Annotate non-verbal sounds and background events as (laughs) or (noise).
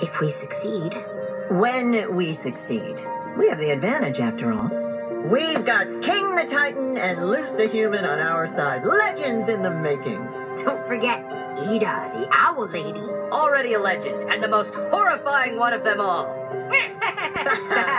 If we succeed. When we succeed. We have the advantage, after all. We've got King the Titan and Luz the Human on our side. Legends in the making. Don't forget Eda, the Owl Lady. Already a legend, and the most horrifying one of them all. (laughs)